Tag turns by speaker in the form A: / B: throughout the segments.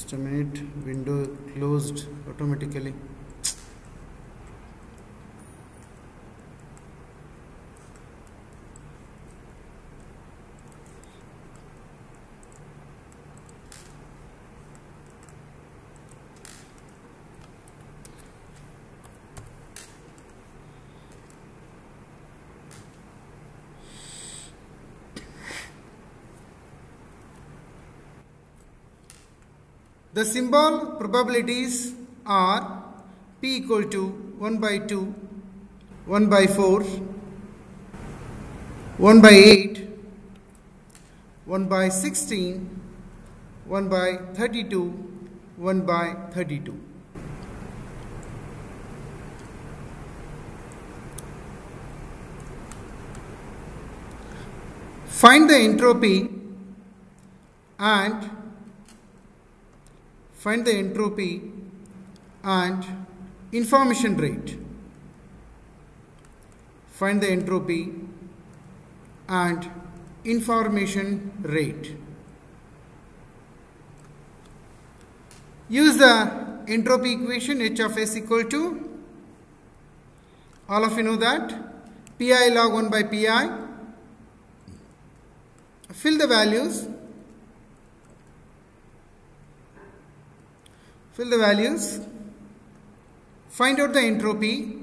A: just a minute window closed automatically The symbol probabilities are P equal to 1 by 2, 1 by 4, 1 by 8, 1 by 16, 1 by 32, 1 by 32. Find the entropy and find the entropy and information rate. Find the entropy and information rate. Use the entropy equation H of S equal to all of you know that pi log 1 by pi. Fill the values fill the values, find out the entropy,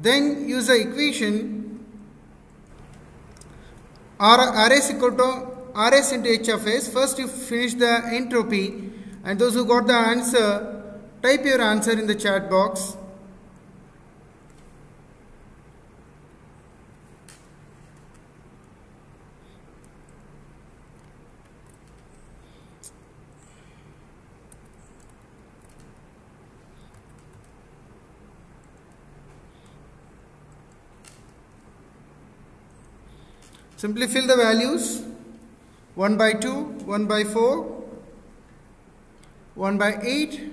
A: Then use the equation R, Rs equal to Rs into H of S. First you finish the entropy and those who got the answer, type your answer in the chat box. Simply fill the values 1 by 2, 1 by 4, 1 by 8,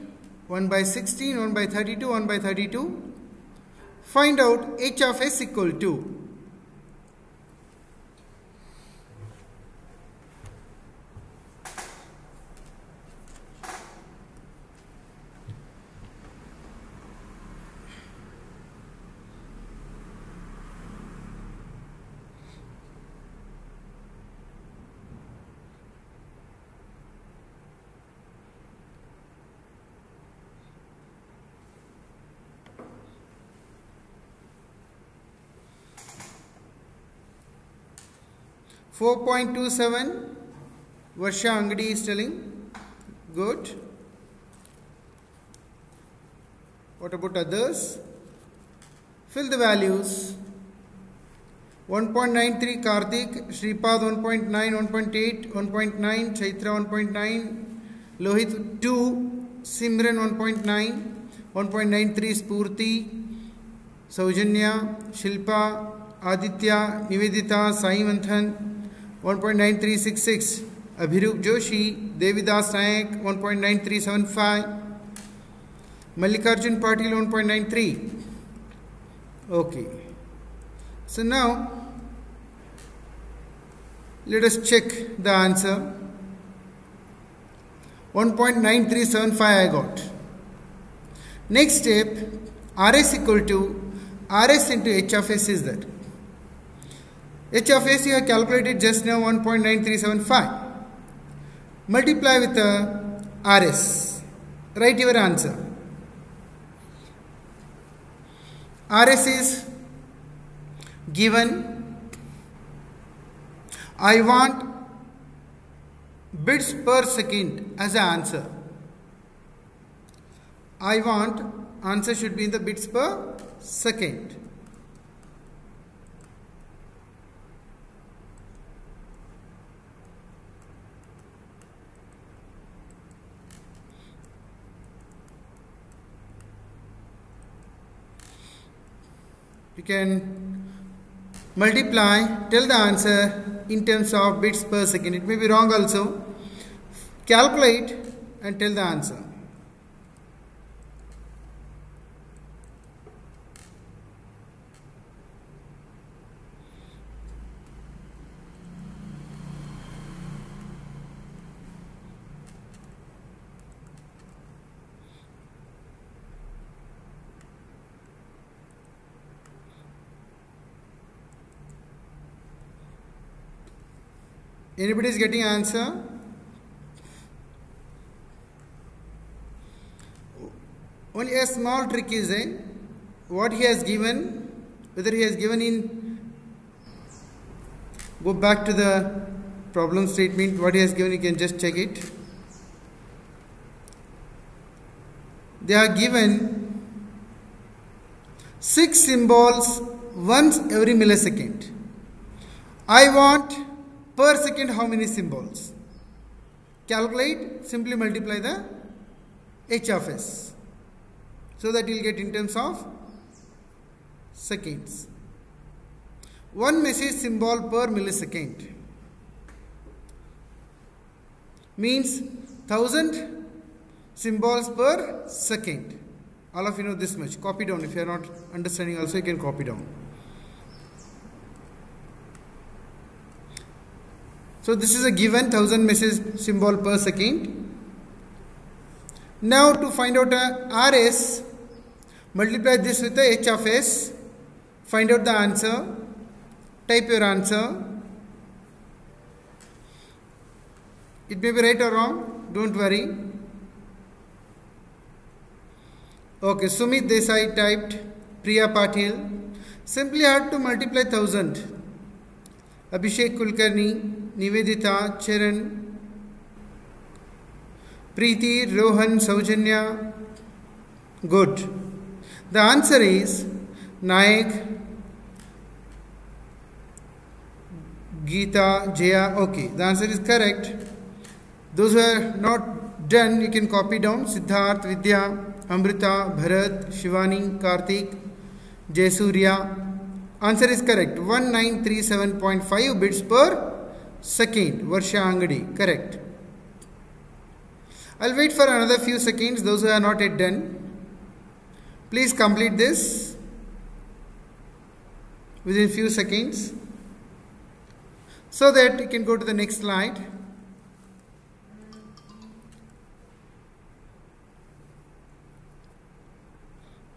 A: 1 by 16, 1 by 32, 1 by 32. Find out h of s equal to Four point two seven. Varsha Angadi is telling. Good. What about others? Fill the values. 1.93 Karthik, Shripad 1.9, 1.8, 1.9, Chaitra 1.9, Lohit 2, Simran 1.9, 1.93 Spurti, Saujanya, Shilpa, Aditya, Nivedita, Sai Manthan 1.9366, Abhirup Joshi, Devidas Nayak 1.9375, Mallikarjun Patil 1.93. Okay. So now let us check the answer. 1.9375 I got. Next step Rs equal to Rs into H of S is that. H of S you have calculated just now 1.9375. Multiply with uh, the Rs. Write your answer. Rs is given. I want bits per second as an answer. I want answer should be in the bits per second. Can multiply, tell the answer in terms of bits per second. It may be wrong also. Calculate and tell the answer. Anybody is getting answer? Only a small trick is a what he has given, whether he has given in go back to the problem statement, what he has given, you can just check it. They are given six symbols once every millisecond. I want per second how many symbols? Calculate, simply multiply the h of s. So that you will get in terms of seconds. One message symbol per millisecond means 1000 symbols per second. All of you know this much. Copy down. If you are not understanding also you can copy down. So this is a given 1000 message symbol per second. Now to find out a RS, multiply this with the H of S, find out the answer, type your answer. It may be right or wrong, don't worry. Okay, Sumit Desai typed Priya Patil. Simply had to multiply 1000. Abhishek Kulkarni, Nivedita, Charan, Preeti, Rohan, Saujanya. Good. The answer is Nayak, Geeta, Jaya. Okay, the answer is correct. Those who are not done, you can copy down Siddharth, Vidya, Amrita, Bharat, Shivani, Karthik, Jayasurya. Answer is correct. 1937.5 bits per second. Varsha Angadi. Correct. I'll wait for another few seconds. Those who are not yet done. Please complete this within a few seconds so that you can go to the next slide.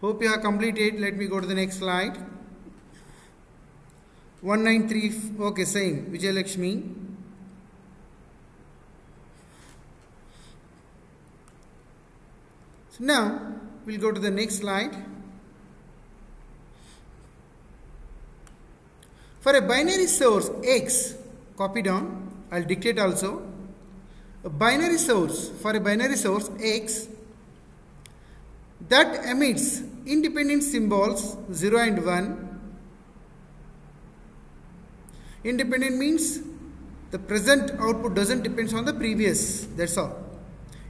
A: Hope you have completed. Let me go to the next slide. 193 okay same Vijay Lakshmi so now we'll go to the next slide. For a binary source x copy down I'll dictate also. A binary source for a binary source x that emits independent symbols 0 and 1 Independent means the present output doesn't depends on the previous. That's all.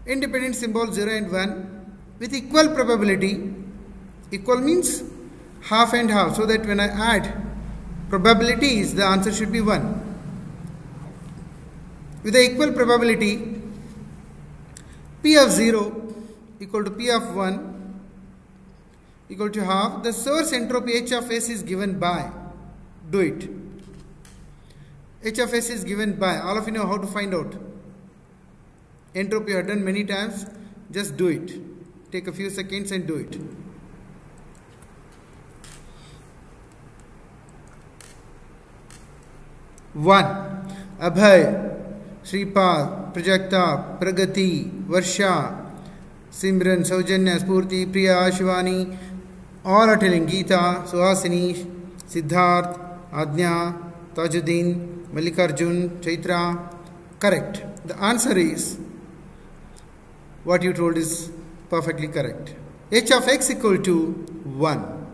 A: Independent symbol 0 and 1 with equal probability. Equal means half and half. So that when I add probabilities, the answer should be 1. With the equal probability, P of 0 equal to P of 1 equal to half. The source entropy H of S is given by. Do it. H of S is given by, all of you know how to find out. Entropy have done many times, just do it. Take a few seconds and do it. One, Abhay, Sripal, Prajakta, Pragati, Varsha, Simran, Saujanya, Spurti, Priya, Shivani, all are telling Geeta, Suhasini, Siddharth, Adnya, Tajuddin, Mallikarjun, Chaitra. Correct. The answer is what you told is perfectly correct. h of x equal to 1.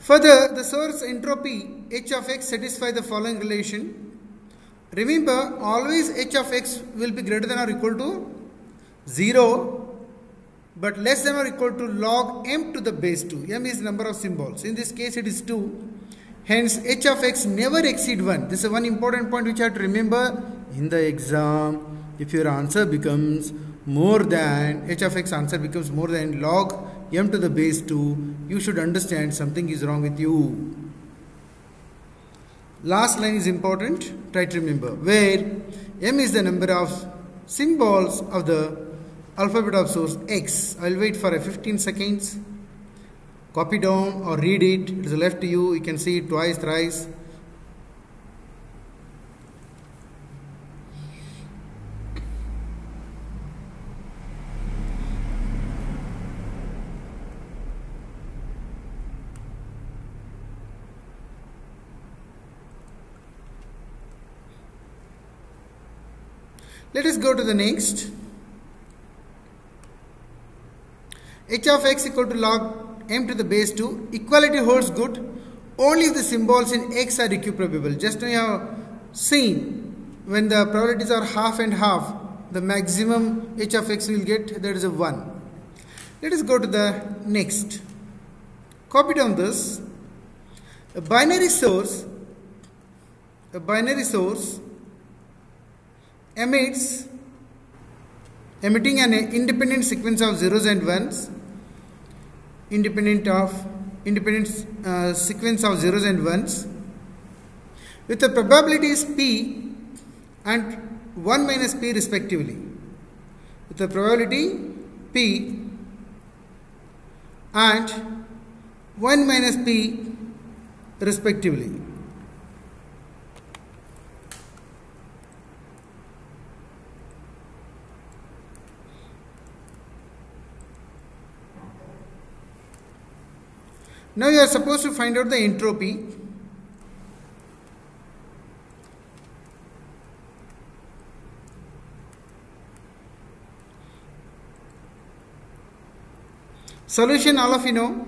A: Further, the source entropy h of x satisfy the following relation. Remember, always h of x will be greater than or equal to 0 but less than or equal to log m to the base 2. m is number of symbols. In this case it is 2. Hence h of x never exceed 1. This is one important point which you have to remember in the exam. If your answer becomes more than h of x answer becomes more than log m to the base 2, you should understand something is wrong with you. Last line is important. Try to remember where m is the number of symbols of the alphabet of source X. I will wait for a 15 seconds. Copy down or read it. It is left to you. You can see it twice, thrice. Let us go to the next. h of x equal to log m to the base 2 equality holds good. Only if the symbols in x are equiprobable just now you have seen when the probabilities are half and half the maximum h of x will get that is a 1 let us go to the next. Copy down this. A binary source a binary source emits emitting an independent sequence of zeros and ones independent of independent uh, sequence of zeros and ones. With the probabilities p and 1 minus p respectively. With the probability p and 1 minus p respectively Now you are supposed to find out the entropy. Solution all of you know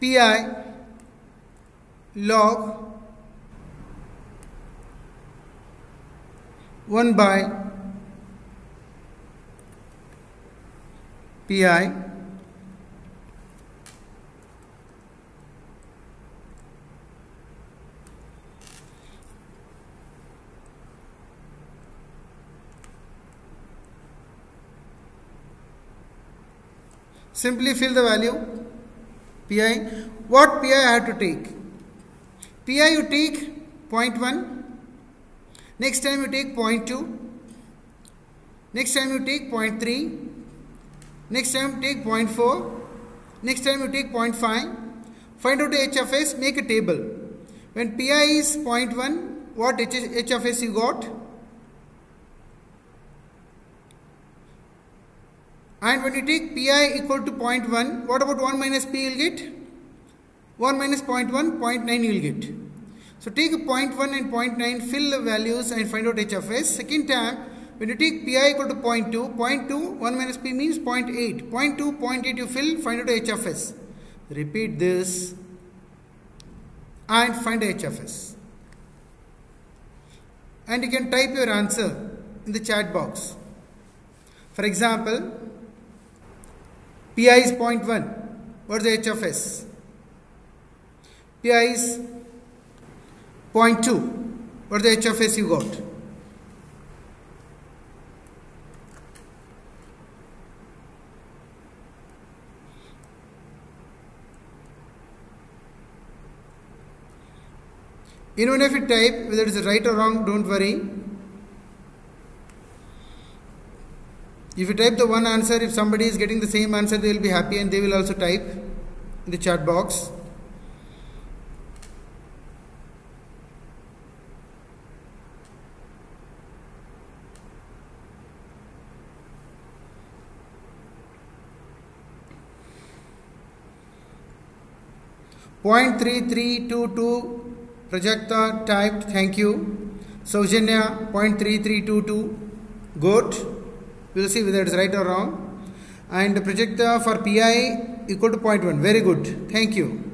A: pi log 1 by pi Simply fill the value pi. What pi I have to take? pi you take 0.1. Next time you take 0.2. Next time you take 0.3. Next time take 0.4. Next time you take 0.5. Find out the h of s, make a table. When pi is 0.1, what h, you got? And when you take pi equal to 0.1, what about 1 minus p you will get? 1 minus 0.1, 0.9 you will get. So take 0.1 and 0.9, fill the values and find out h of s. Second time, when you take pi equal to 0.2, 0.2, 1 minus p means 0.8. 0.2, 0.8 you fill, find out h of s. Repeat this and find h of s. And you can type your answer in the chat box. For example, Pi is 0.1. What is the h of s? Pi is 0.2. What is the h of s you got? Even if you type whether it is right or wrong, don't worry. If you type the one answer, if somebody is getting the same answer, they will be happy and they will also type in the chat box. Point three three two two Prajakta typed thank you. Saujanya point three three two two good we will see whether it is right or wrong. And Prajakta for pi equal to 0.1 very good. Thank you.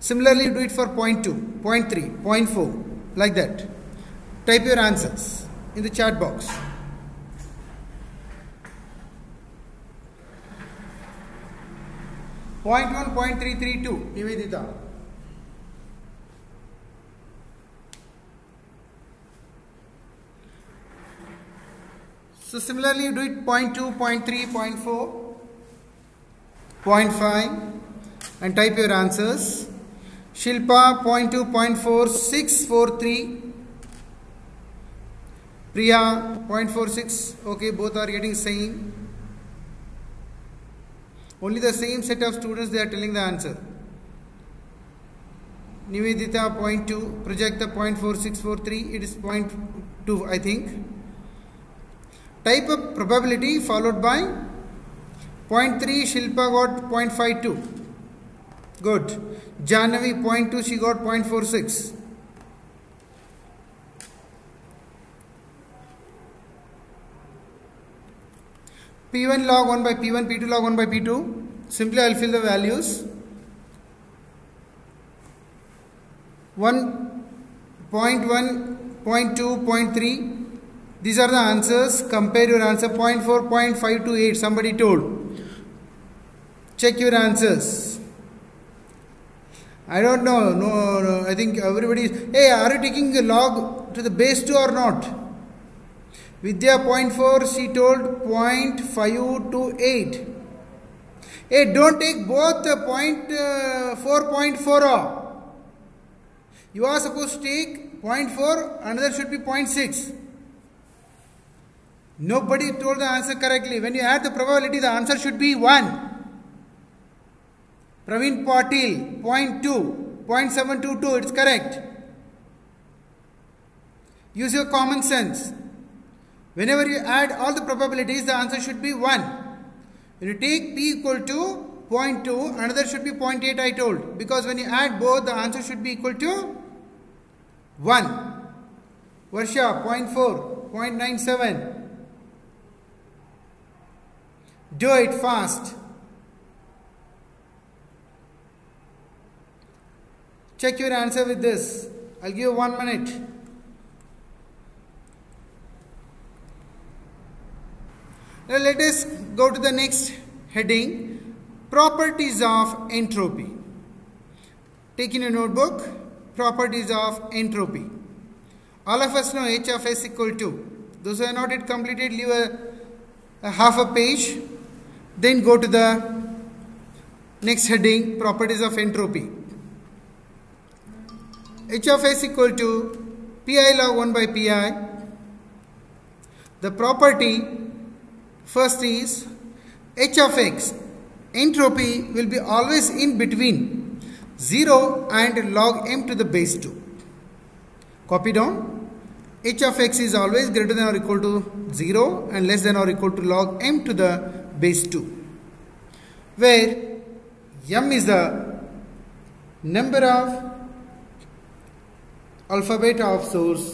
A: Similarly do it for 0.2 0.3 0.4 like that. Type your answers in the chat box. Point one, point three three two, Nivedita. So similarly, you do it point two, point three, point four, point five, and type your answers. Shilpa point two, point four, six, four, three. Priya point four six. Okay, both are getting same. Only the same set of students they are telling the answer. Nivedita point two, Prajakta point four six four three. It is point two, I think. Type of probability followed by point 0.3 Shilpa got 0.52. Good. Janavi point 0.2 She got 0.46. P1 log 1 by P1, P2 log 1 by P2. Simply I will fill the values. 1, 0.1, 0.2, 0.3. These are the answers. Compare your answer 0.4, 0.5 to 8. Somebody told. Check your answers. I don't know. No, no. I think everybody is. Hey, are you taking the log to the base 2 or not? Vidya 0.4, she told 0.5 to 8. Hey, don't take both the point, uh, 4.4. You are supposed to take 0.4, another should be 0.6. Nobody told the answer correctly. When you add the probability, the answer should be 1. Praveen Patil, 0.2, 0.722, it's correct. Use your common sense. Whenever you add all the probabilities, the answer should be 1. When you take p equal to 0.2, another should be 0.8 I told. Because when you add both, the answer should be equal to 1. Varsha 0.4, 0.97. Do it fast. Check your answer with this. I'll give you one minute. Now let us go to the next heading Properties of Entropy. Take in a notebook Properties of Entropy. All of us know H of S equal to. Those who are not yet completed, leave a, a half a page. Then go to the next heading Properties of Entropy. H of S equal to pi log 1 by pi. The property First is h of x. Entropy will be always in between 0 and log m to the base 2. Copy down. h of x is always greater than or equal to 0 and less than or equal to log m to the base 2. Where m is the number of alphabet of source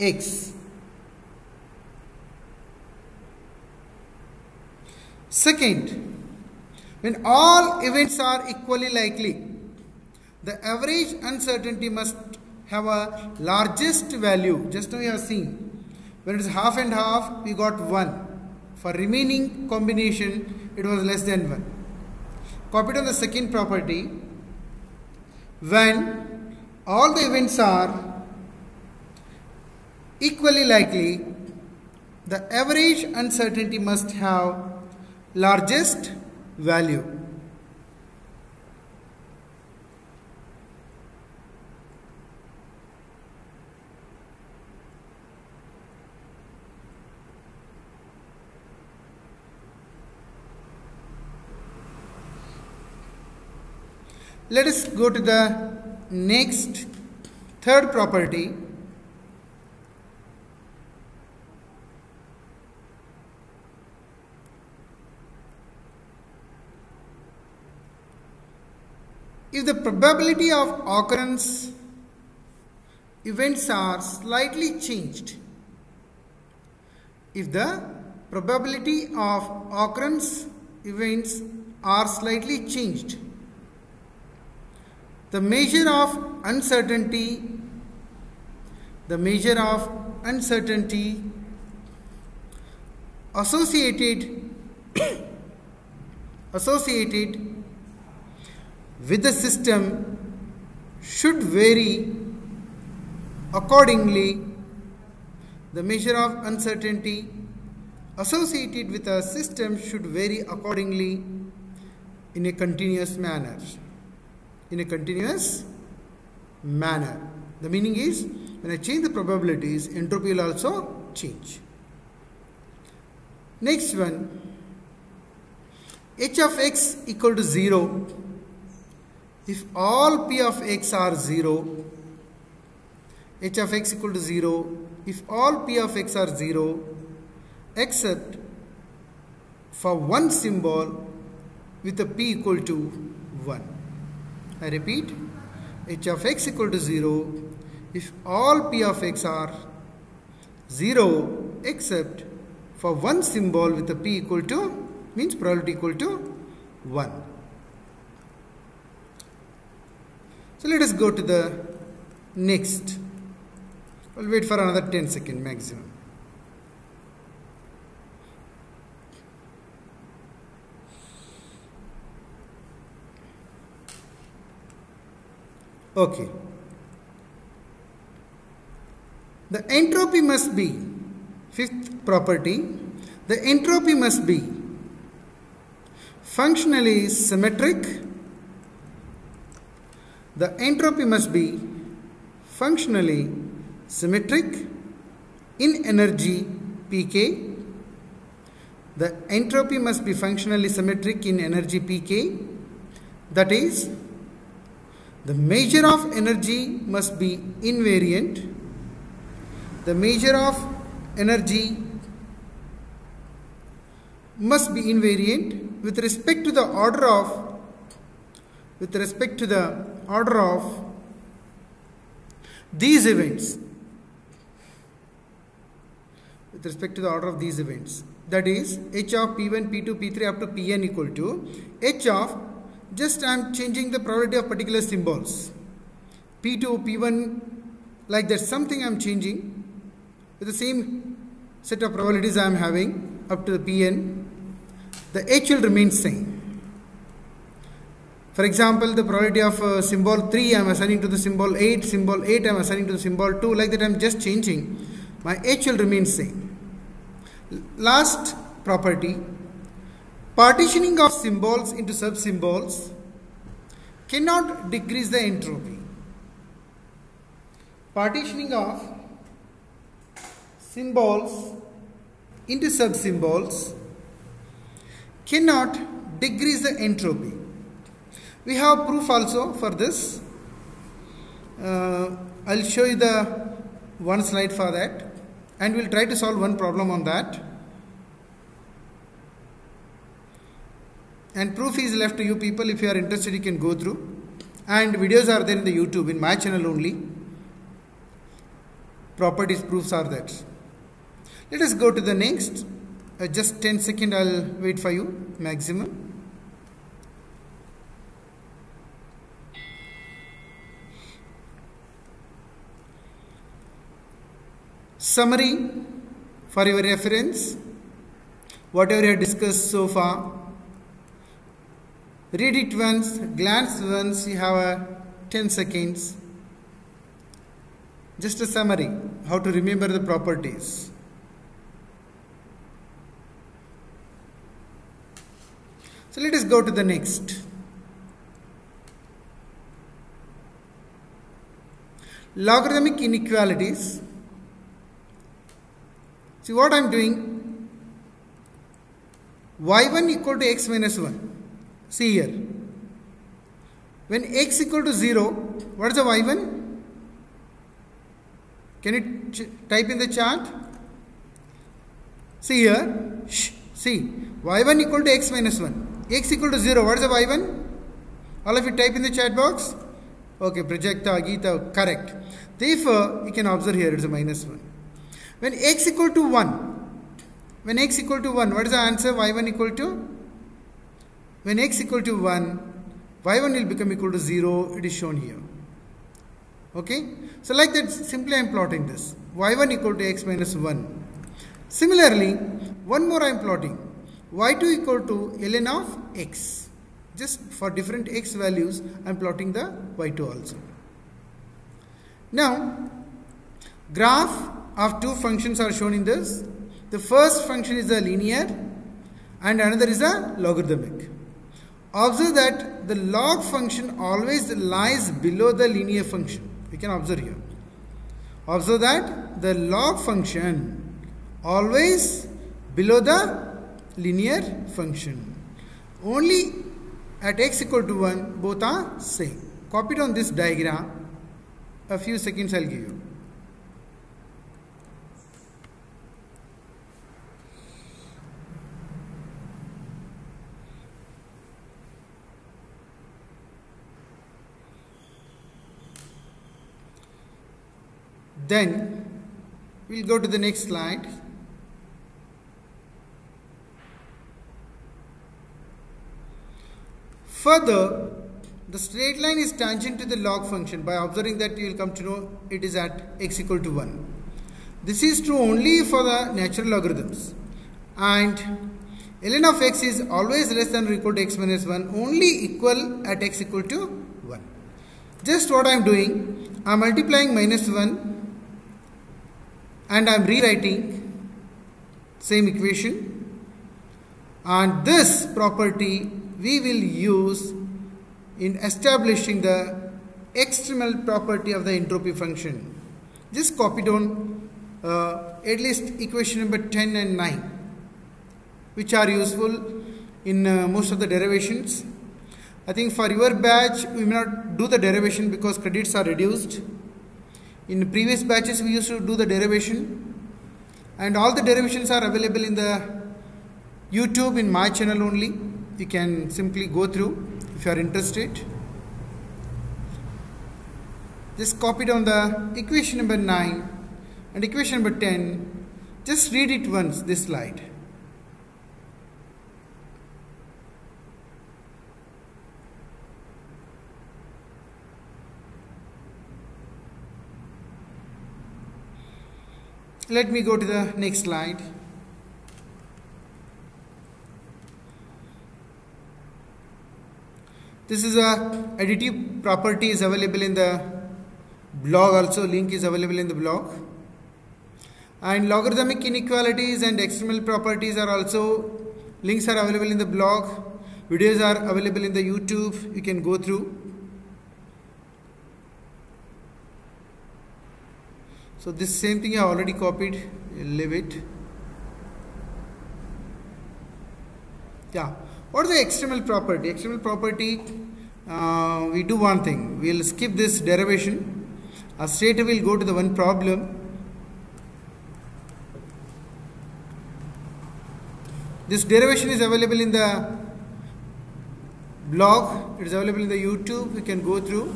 A: x Second, when all events are equally likely, the average uncertainty must have a largest value. Just now we have seen. When it is half and half, we got 1. For remaining combination, it was less than 1. Copied on the second property. When all the events are equally likely, the average uncertainty must have largest value. Let us go to the next third property. If the probability of occurrence events are slightly changed if the probability of occurrence events are slightly changed the measure of uncertainty the measure of uncertainty associated associated with the system should vary accordingly. The measure of uncertainty associated with a system should vary accordingly in a continuous manner in a continuous manner. The meaning is when i change the probabilities entropy will also change. Next one. H of x equal to 0 if all p of x are 0 h of x equal to 0 if all p of x are 0 except for one symbol with a p equal to 1 I repeat h of x equal to 0 if all p of x are 0 except for one symbol with a p equal to means probability equal to 1. So let us go to the next. I'll wait for another 10 second maximum. Okay. The entropy must be, fifth property, the entropy must be functionally symmetric. The entropy must be functionally symmetric in energy pk. The entropy must be functionally symmetric in energy pk. That is, the measure of energy must be invariant. The measure of energy must be invariant with respect to the order of with respect to the order of these events with respect to the order of these events that is h of p1 p2 p3 up to pn equal to h of just I am changing the probability of particular symbols. P2 p1 like that something I am changing with the same set of probabilities I am having up to the pn the h will remain same. For example the probability of uh, symbol 3 I am assigning to the symbol 8 symbol 8 I am assigning to the symbol 2 like that I am just changing my h will remain same. Last property Partitioning of symbols into sub-symbols cannot decrease the entropy. Partitioning of symbols into sub-symbols cannot decrease the entropy. We have proof also for this. Uh, I'll show you the one slide for that and we'll try to solve one problem on that. And proof is left to you people if you are interested you can go through. And videos are there in the youtube in my channel only. Properties proofs are that. Let us go to the next. Uh, just 10 second i'll wait for you maximum. Summary for your reference. Whatever you have discussed so far read it once glance once you have a 10 seconds. Just a summary how to remember the properties. So let us go to the next. Logarithmic inequalities. See what I am doing y1 equal to x minus 1 See here. When x equal to 0, what is the y1? Can you type in the chart? See here. Shh, see. y1 equal to x minus 1. x equal to 0. What is the y1? All of you type in the chat box. Okay, Prajakta, Gita, correct. Therefore, you can observe here it is a minus 1. When x equal to 1, when x equal to 1, what is the answer? y1 equal to when x equal to 1, y1 will become equal to 0, it is shown here. Okay. So like that simply I am plotting this. y1 equal to x minus 1. Similarly, one more I am plotting. y2 equal to ln of x. Just for different x values I am plotting the y2 also. Now, graph of two functions are shown in this. The first function is a linear and another is a logarithmic. Observe that the log function always lies below the linear function. You can observe here. Observe that the log function always below the linear function. Only at x equal to 1 both are same. Copy it on this diagram. A few seconds I'll give you. Then we'll go to the next slide. Further, the straight line is tangent to the log function. By observing that, you will come to know it is at x equal to 1. This is true only for the natural logarithms. And ln of x is always less than or equal to x minus 1, only equal at x equal to 1. Just what I am doing, I am multiplying minus 1 and I am rewriting same equation and this property we will use in establishing the extremal property of the entropy function. Just copy down uh, at least equation number 10 and 9 which are useful in uh, most of the derivations. I think for your batch we may not do the derivation because credits are reduced. In previous batches we used to do the derivation and all the derivations are available in the YouTube in my channel only. You can simply go through if you are interested. Just copy down the equation number 9 and equation number 10. Just read it once, this slide. Let me go to the next slide. This is a additive property is available in the blog also. Link is available in the blog. And logarithmic inequalities and extremal properties are also links are available in the blog. Videos are available in the youtube. You can go through so this same thing i already copied leave it yeah what is the extremal property? Extremal property, uh, we do one thing. We will skip this derivation. Uh, straight away we'll go to the one problem. This derivation is available in the blog. It is available in the YouTube. You can go through.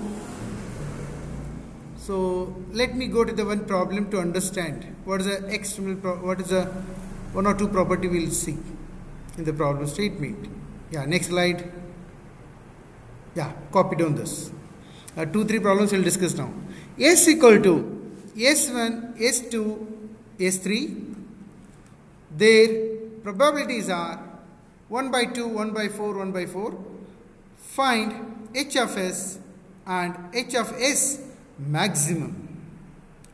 A: So let me go to the one problem to understand what is the extremal, what is the one or two property we will see in the problem statement. Yeah, next slide. Yeah, copy down this. Uh, two, three problems we'll discuss now. S equal to S1, S2, S3. Their probabilities are 1 by 2, 1 by 4, 1 by 4. Find H of S and H of S maximum.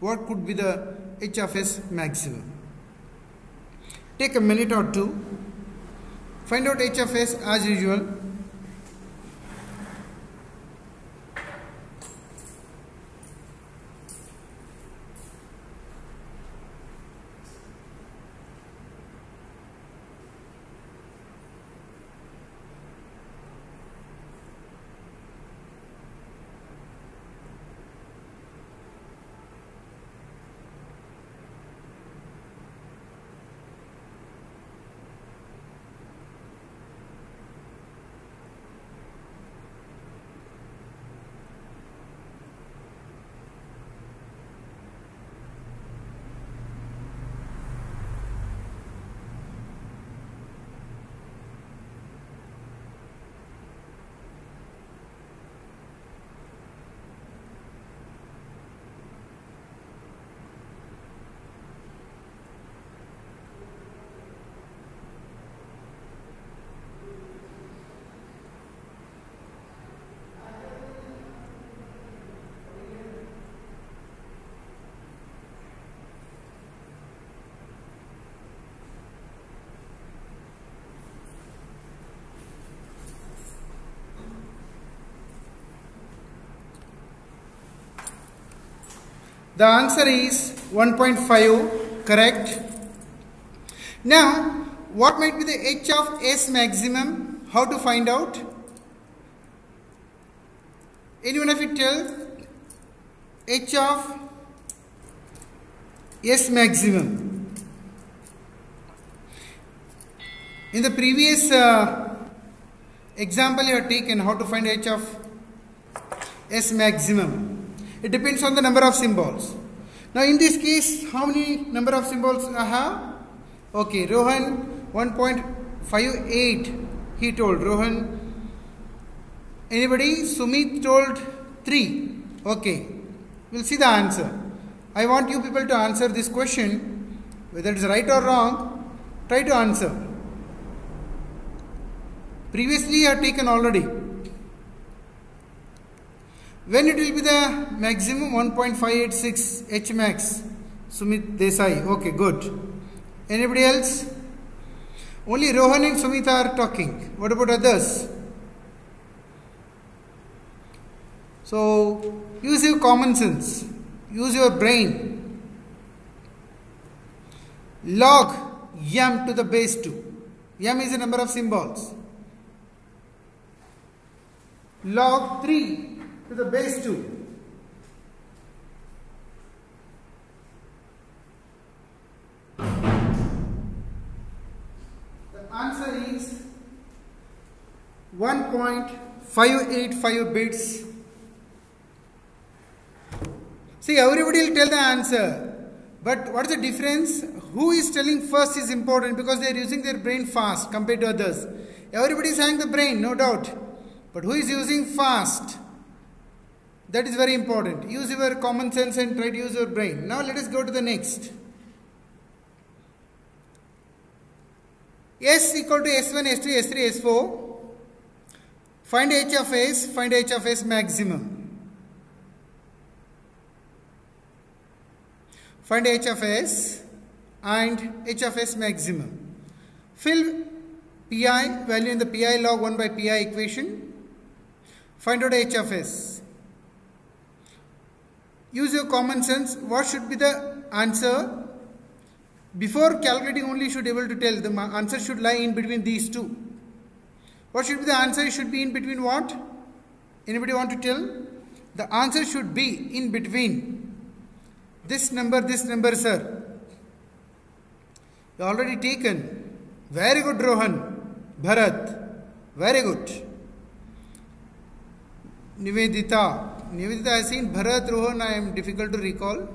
A: What could be the H of S maximum? Take a minute or two Find out h of s as usual. The answer is 1.5 correct. Now what might be the h of s maximum? How to find out? Anyone of you tell h of s maximum? In the previous uh, example you have taken how to find h of s maximum. It depends on the number of symbols. Now in this case how many number of symbols I have? Okay, Rohan 1.58 he told Rohan. Anybody? Sumit told 3. Okay, we'll see the answer. I want you people to answer this question whether it's right or wrong. Try to answer. Previously I have taken already. When it will be the maximum 1.586 H max? Sumit Desai. Okay, good. Anybody else? Only Rohan and Sumita are talking. What about others? So use your common sense, use your brain. Log m to the base 2. m is the number of symbols. Log 3 to the base 2. The answer is 1.585 bits. See, everybody will tell the answer. But what is the difference? Who is telling first is important because they are using their brain fast compared to others. Everybody is having the brain, no doubt. But who is using fast? That is very important. Use your common sense and try to use your brain. Now let us go to the next. S equal to S1, S2, S3, S4. Find H of S, find H of S maximum. Find H of S and H of S maximum. Fill Pi, value in the Pi log 1 by Pi equation. Find out H of S. Use your common sense. What should be the answer before calculating only you should be able to tell the answer should lie in between these two. What should be the answer? It should be in between what? Anybody want to tell? The answer should be in between this number, this number, sir. You already taken. Very good, Rohan. Bharat. Very good. Nivedita. Nivedita, I seen Bharat, Rohan, I am difficult to recall.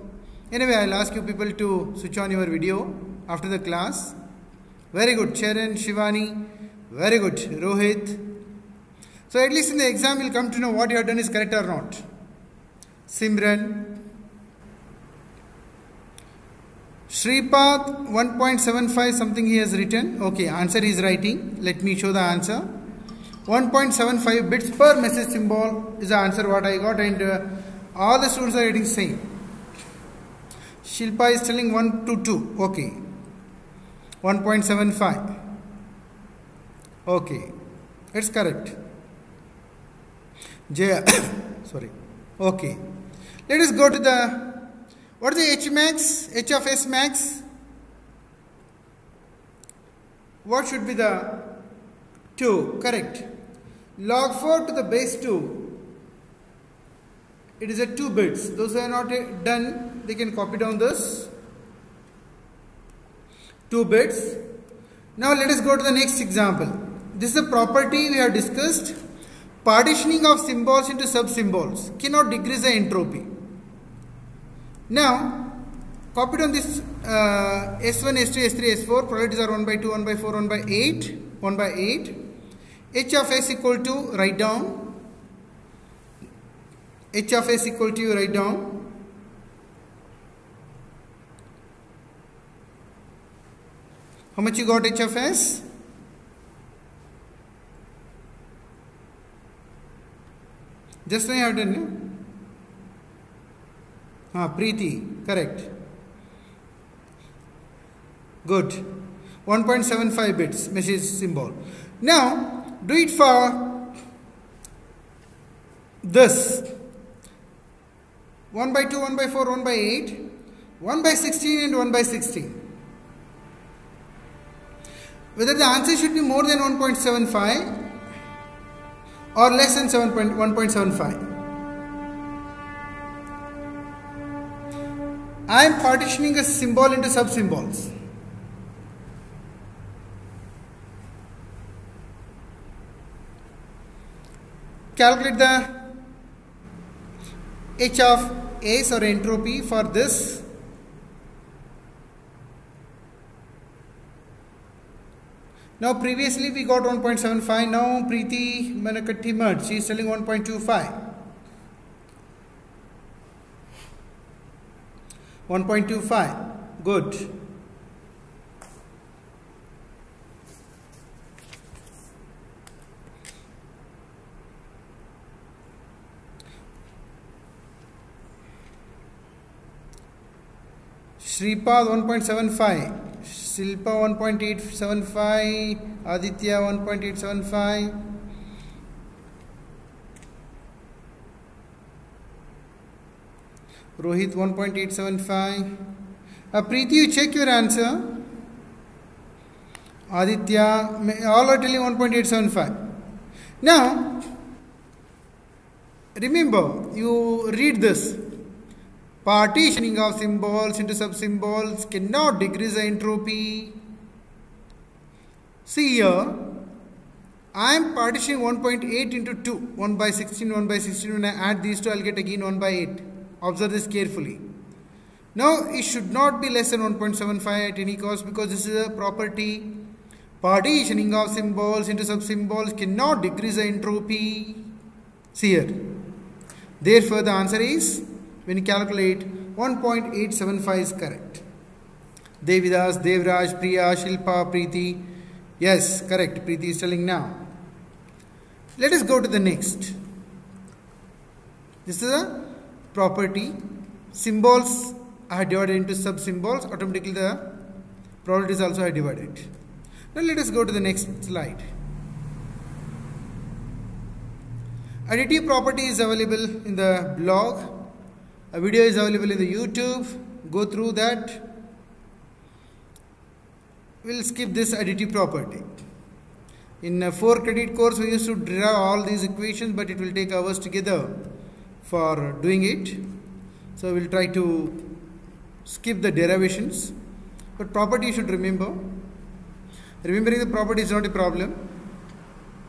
A: Anyway, I'll ask you people to switch on your video after the class. Very good, Charan, Shivani. Very good, Rohit. So at least in the exam, you'll come to know what you have done is correct or not. Simran. Shripad 1.75 something he has written. Okay, answer is writing. Let me show the answer. 1.75 bits per message symbol is the answer what I got and uh, all the students are getting same. Shilpa is telling 1 to 2. Okay. 1.75. Okay. It's correct. J. sorry. Okay. Let us go to the. What is the H max? H of S max? What should be the 2? Correct. Log 4 to the base 2 it is at 2 bits. Those are not done, they can copy down this 2 bits. Now let us go to the next example. This is a property we have discussed. Partitioning of symbols into sub-symbols cannot decrease the entropy. Now, copy down this uh, S1, S2, S3, S4. Probabilities are 1 by 2, 1 by 4, 1 by 8. 1 by 8. H of S equal to, write down, h of s equal to write down. How much you got h of s? Just now you have done ah preeti correct. Good. 1.75 bits message symbol. Now do it for this 1 by 2, 1 by 4, 1 by 8, 1 by 16 and 1 by 16. Whether the answer should be more than 1.75 or less than 7 1.75. I am partitioning a symbol into sub-symbols. Calculate the H of S or entropy for this. Now previously we got 1.75, now Preeti Manakatti merged, she is telling 1.25. 1.25, good. Shripad 1.75 seven five Shilpa one point eight seven five Aditya one point eight seven five Rohit one point five Preeti you check your answer Aditya all are telling one point remember you read this Partitioning of symbols into sub-symbols cannot decrease the entropy. See here, I am partitioning 1.8 into 2, 1 by 16, 1 by 16. When I add these two, I'll get again 1 by 8. Observe this carefully. Now, it should not be less than 1.75 at any cost because this is a property. Partitioning of symbols into sub-symbols cannot decrease the entropy. See here. Therefore, the answer is when you calculate 1.875 is correct. Devidas, Devraj, Priya, Shilpa, Preeti. Yes, correct. Preeti is telling now. Let us go to the next. This is a property. Symbols are divided into sub symbols. Automatically, the probabilities also are divided. Now, let us go to the next slide. Additive property is available in the blog a video is available in the YouTube. Go through that. We'll skip this additive property. In a 4 credit course, we used to derive all these equations, but it will take hours together for doing it. So we'll try to skip the derivations. But property you should remember. Remembering the property is not a problem.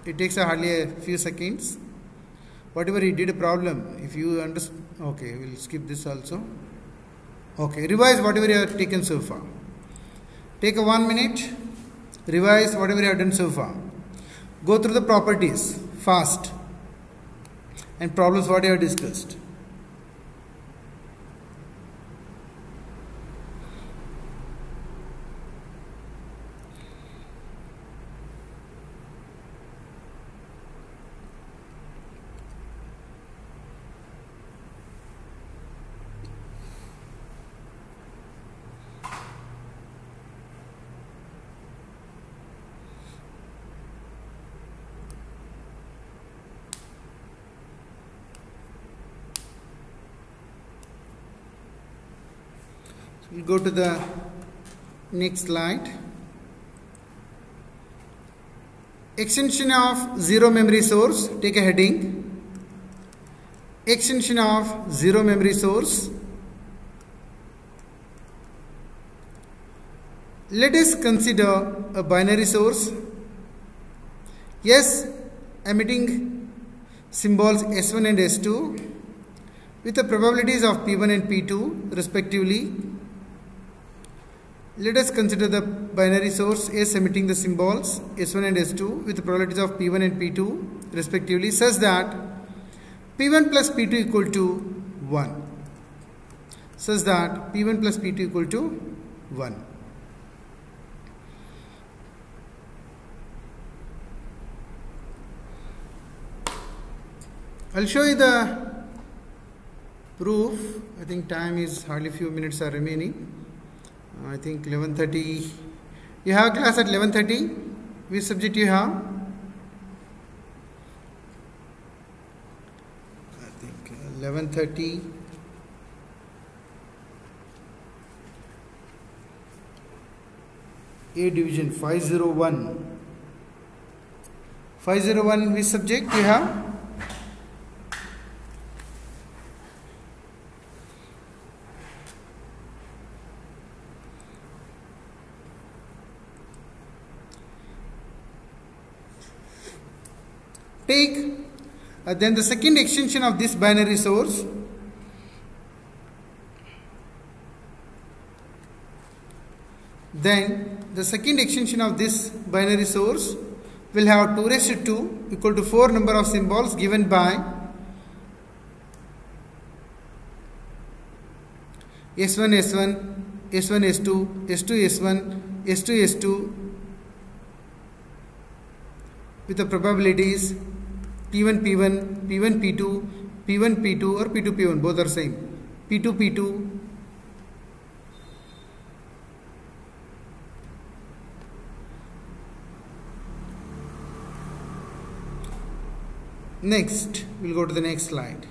A: It takes a hardly a few seconds whatever he did a problem if you understand okay we'll skip this also. Okay revise whatever you have taken so far. Take a one minute revise whatever you have done so far. Go through the properties fast and problems what you have discussed We'll go to the next slide. Extension of zero memory source. Take a heading. Extension of zero memory source. Let us consider a binary source. Yes, emitting symbols S1 and S2 with the probabilities of P1 and P2 respectively let us consider the binary source S emitting the symbols S1 and S2 with the probabilities of P1 and P2 respectively such that P1 plus P2 equal to 1 such that P1 plus P2 equal to 1. I'll show you the proof. I think time is hardly few minutes are remaining. I think 11.30. You have class at 11.30. Which subject you have? I think 11.30. A division 501. 501 which subject you have? Take uh, then the second extension of this binary source then the second extension of this binary source will have 2 raised to 2 equal to 4 number of symbols given by S1 S1 S1 S2 S2 S1 S2 S2 with the probabilities P1 P1 P1 P2 P1 P2 or P2 P1 both are same P2 P2 Next, we'll go to the next slide.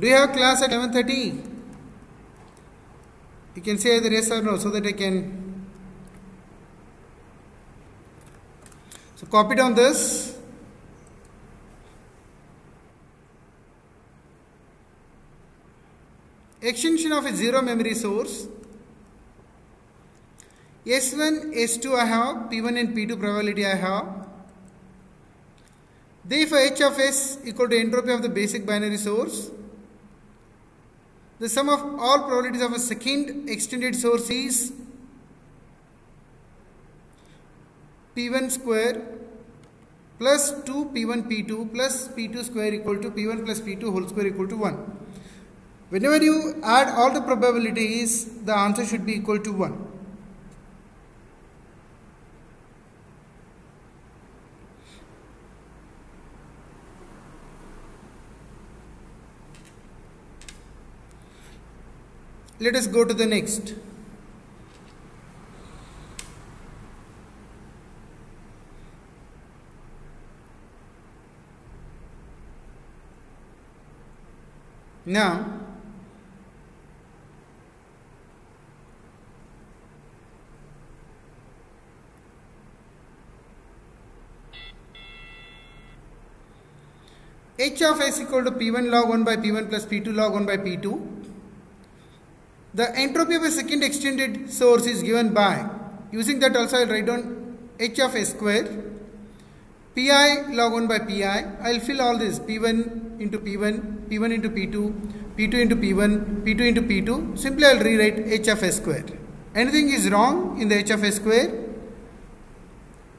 A: Do you have class at 11.30? You can say either yes or no so that I can. Copy down this. Extension of a zero memory source S1, S2 I have, P1 and P2 probability I have. Therefore, H of S equal to entropy of the basic binary source. The sum of all probabilities of a second extended source is P1 square plus 2 P1 P2 plus P2 square equal to P1 plus P2 whole square equal to 1. Whenever you add all the probabilities, the answer should be equal to 1. Let us go to the next. Now, h of s equal to p1 log 1 by p1 plus p2 log 1 by p2 the entropy of a second extended source is given by, using that also I will write down h of s square, pi log 1 by pi, I. Will fill all this p1 into p1, p1 into p2, p2 into p1, p2 into p2, simply I will rewrite h of s square. Anything is wrong in the h of s square?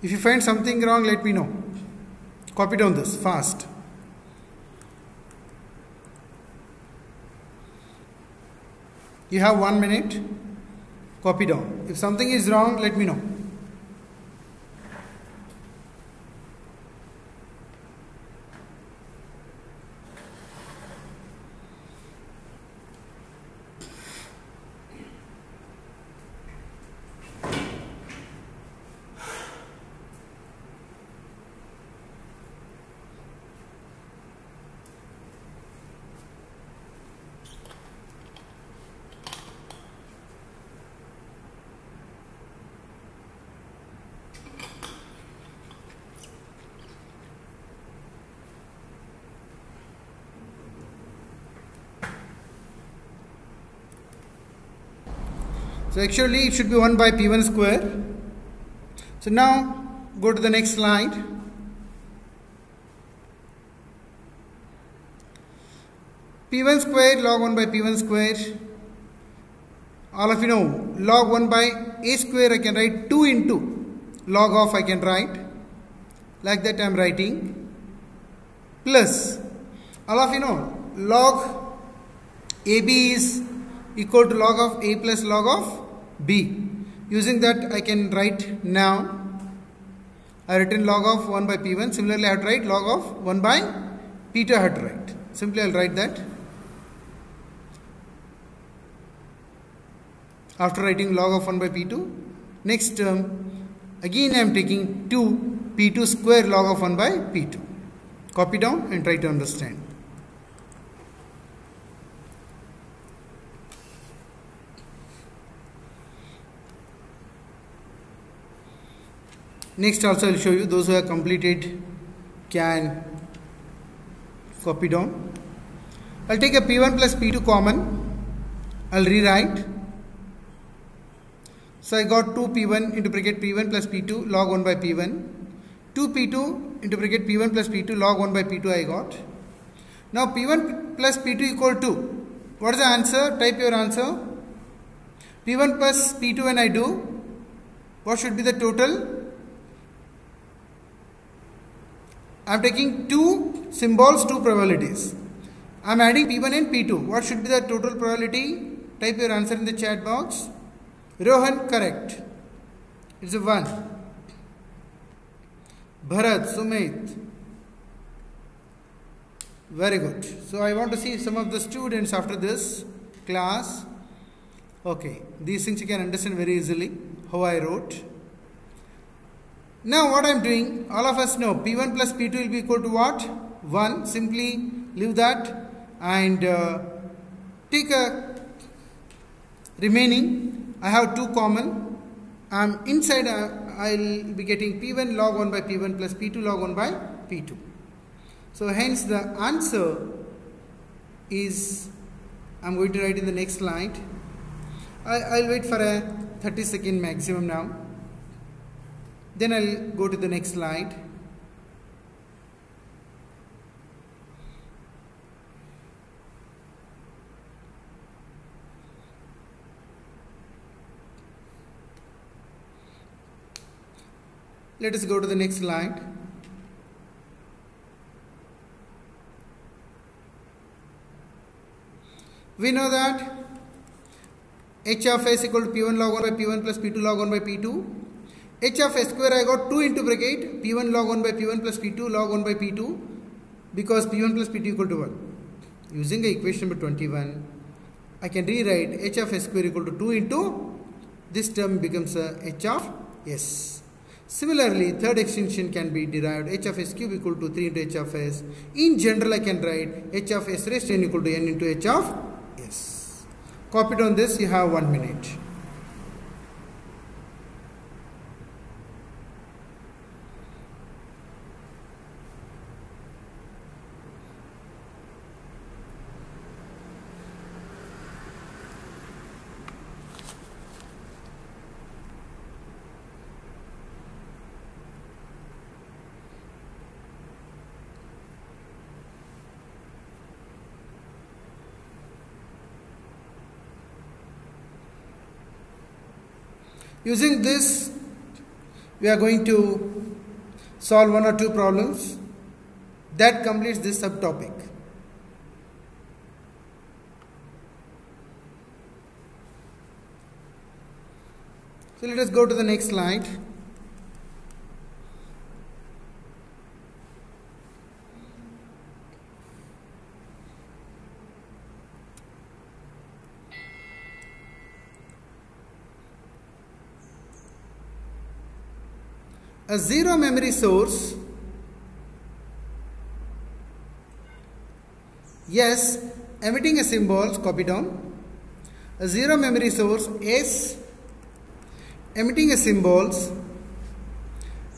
A: If you find something wrong, let me know. Copy down this fast. You have one minute. Copy down. If something is wrong, let me know. So actually it should be 1 by p1 square. So now go to the next slide. p1 square log 1 by p1 square. All of you know log 1 by a square I can write 2 into log of I can write like that I am writing plus all of you know log AB is equal to log of A plus log of B. Using that I can write now. I written log of 1 by P1. Similarly I have to write log of 1 by P2 I have to write. Simply I will write that. After writing log of 1 by P2, next term again I am taking 2 P2 square log of 1 by P2. Copy down and try to understand. Next also I'll show you those who have completed can copy down. I'll take a P1 plus P2 common. I'll rewrite. So I got 2 P1 into bracket P1 plus P2 log 1 by P1 2 P2 into bracket P1 plus P2 log 1 by P2 I got. Now P1 plus P2 equal to what is the answer? Type your answer. P1 plus P2 when I do what should be the total I am taking two symbols, two probabilities. I am adding P1 and P2. What should be the total probability? Type your answer in the chat box. Rohan, correct. It's a 1. Bharat, Sumit. Very good. So I want to see some of the students after this class. Okay, these things you can understand very easily how I wrote. Now what I am doing, all of us know P1 plus P2 will be equal to what? 1. Simply leave that and uh, take a remaining. I have 2 common. I am inside I will be getting P1 log 1 by P1 plus P2 log 1 by P2. So hence the answer is I am going to write in the next slide. I will wait for a 30 second maximum now. Then I'll go to the next slide. Let us go to the next slide. We know that h of s equal to p1 log 1 by p1 plus p2 log 1 by p2 h of s square I got 2 into bracket p1 log 1 by p1 plus p2 log 1 by p2 because p1 plus p2 equal to 1. Using the equation number 21 I can rewrite h of s square equal to 2 into this term becomes a h of s. Similarly third extension can be derived h of s cube equal to 3 into h of s. In general I can write h of s raised to n equal to n into h of s. Copied on this you have 1 minute. Using this, we are going to solve one or two problems that completes this subtopic. So let us go to the next slide. A zero memory source. Yes emitting a symbol copy down. A zero memory source s. Emitting a symbols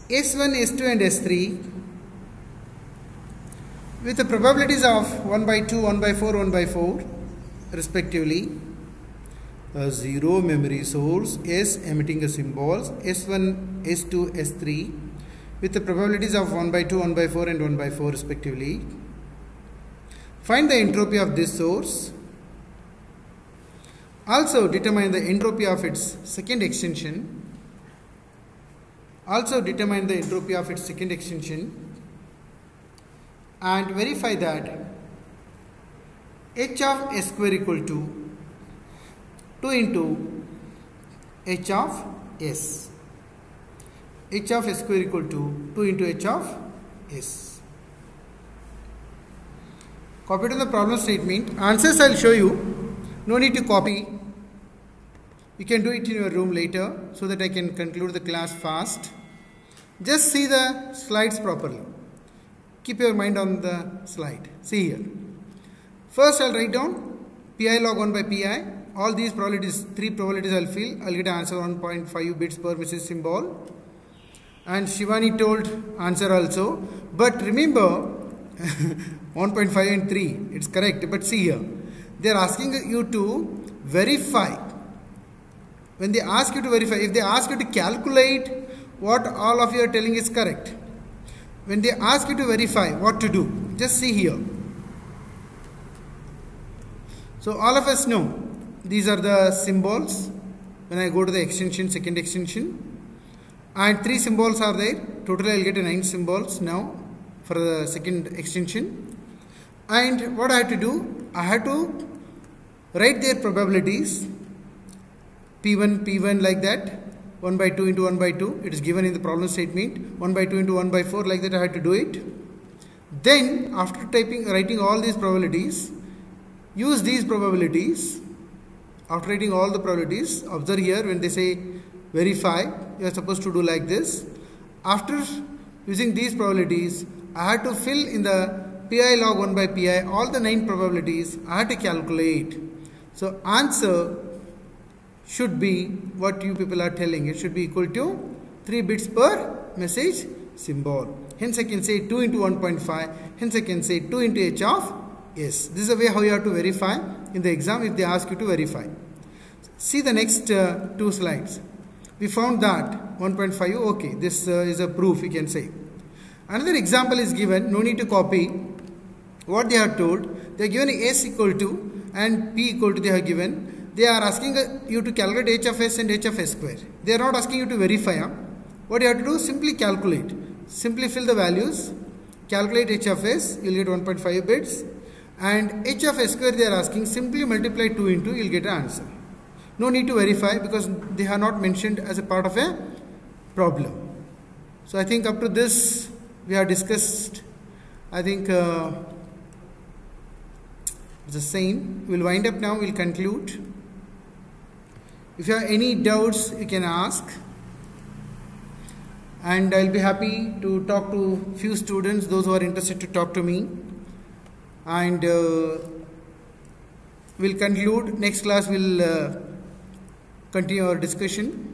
A: s1 s2 and s3 with the probabilities of 1 by 2 1 by 4 1 by 4 respectively a zero memory source S emitting a symbols S1, S2, S3 with the probabilities of 1 by 2, 1 by 4 and 1 by 4 respectively. Find the entropy of this source. Also determine the entropy of its second extension. Also determine the entropy of its second extension and verify that h of s square equal to 2 into h of s. h of s square equal to 2 into h of s. Copy to the problem statement. Answers I will show you. No need to copy. You can do it in your room later so that I can conclude the class fast. Just see the slides properly. Keep your mind on the slide. See here. First I'll write down pi log 1 by pi all these probabilities, three probabilities I'll fill, I'll get an answer 1.5 bits per message symbol. and Shivani told answer also. But remember 1.5 and 3 it's correct. But see here they are asking you to verify. When they ask you to verify if they ask you to calculate what all of you are telling is correct when they ask you to verify what to do just see here. So all of us know these are the symbols. When I go to the extension second extension. And three symbols are there. Totally I'll get nine symbols now for the second extension. And what I have to do I have to write their probabilities. P1 p1 like that. 1 by 2 into 1 by 2 it is given in the problem statement. 1 by 2 into 1 by 4 like that I had to do it. Then after typing writing all these probabilities use these probabilities after writing all the probabilities observe here when they say verify you are supposed to do like this after using these probabilities I had to fill in the pi log 1 by pi all the 9 probabilities I had to calculate so answer should be what you people are telling. It should be equal to 3 bits per message symbol. Hence I can say 2 into 1.5. Hence I can say 2 into h of s. This is the way how you have to verify in the exam if they ask you to verify. See the next uh, two slides. We found that 1.5 okay this uh, is a proof we can say. Another example is given no need to copy what they are told. They are given s equal to and p equal to they are given, they are asking you to calculate h of s and h of s square. They are not asking you to verify. Huh? What you have to do? Simply calculate. Simply fill the values. Calculate h of s, you will get 1.5 bits. And h of s square they are asking, simply multiply 2 into, you will get an answer. No need to verify because they are not mentioned as a part of a problem. So I think up to this we have discussed, I think uh, the same. We'll wind up now, we'll conclude. If you have any doubts, you can ask. And I'll be happy to talk to few students, those who are interested to talk to me. And uh, we'll conclude. Next class, we'll uh, continue our discussion.